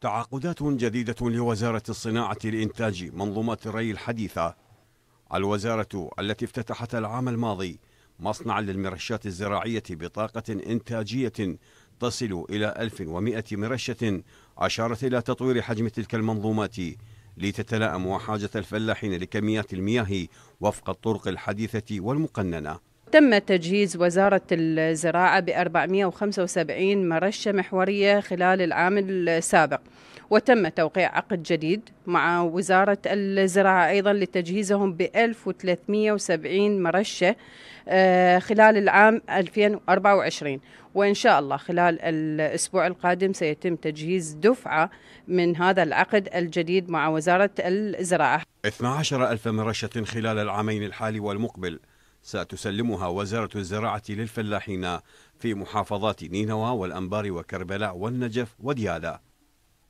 تعاقدات جديدة لوزارة الصناعة لإنتاج منظومات الري الحديثة. الوزارة التي افتتحت العام الماضي مصنعا للمرشات الزراعية بطاقة إنتاجية تصل إلى 1100 مرشة أشارت إلى تطوير حجم تلك المنظومات لتتلائم حاجة الفلاحين لكميات المياه وفق الطرق الحديثة والمقننة. تم تجهيز وزارة الزراعة ب 475 مرشة محورية خلال العام السابق. وتم توقيع عقد جديد مع وزارة الزراعة أيضا لتجهيزهم ب 1370 مرشة آه، خلال العام 2024 وإن شاء الله خلال الأسبوع القادم سيتم تجهيز دفعة من هذا العقد الجديد مع وزارة الزراعة. 12 ألف مرشة خلال العامين الحالي والمقبل. ستسلمها وزارة الزراعة للفلاحين في محافظات نينوى والأنبار وكربلاء والنجف وديالا.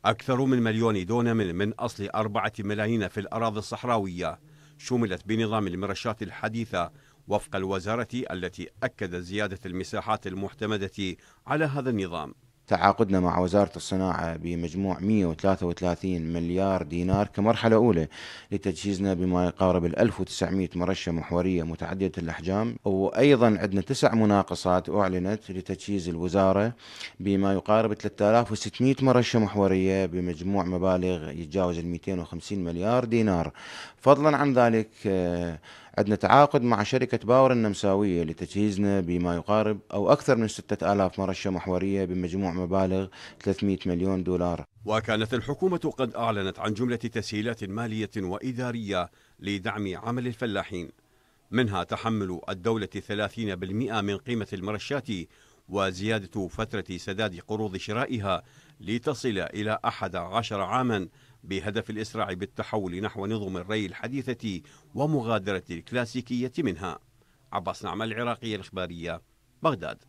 أكثر من مليون دونم من أصل أربعة ملايين في الأراضي الصحراوية شملت بنظام المرشات الحديثة وفق الوزارة التي أكدت زيادة المساحات المعتمدة على هذا النظام. تعاقدنا مع وزارة الصناعة بمجموع 133 مليار دينار كمرحلة أولى لتجهيزنا بما يقارب ال 1900 مرشة محورية متعددة الأحجام. وأيضا عندنا تسع مناقصات أعلنت لتجهيز الوزارة بما يقارب 3600 مرشة محورية بمجموع مبالغ يتجاوز ال 250 مليار دينار. فضلا عن ذلك آه، عندنا تعاقد مع شركة باور النمساوية لتجهيزنا بما يقارب أو أكثر من 6000 مرشة محورية بمجموع مبالغ 300 مليون دولار. وكانت الحكومة قد أعلنت عن جملة تسهيلات مالية وإدارية لدعم عمل الفلاحين منها تحمل الدولة 30% من قيمة المرشات وزيادة فترة سداد قروض شرائها لتصل إلى 11 عاما بهدف الإسراع بالتحول نحو نظم الري الحديثة ومغادرة الكلاسيكية منها. عباس نعمة العراقية الإخبارية بغداد.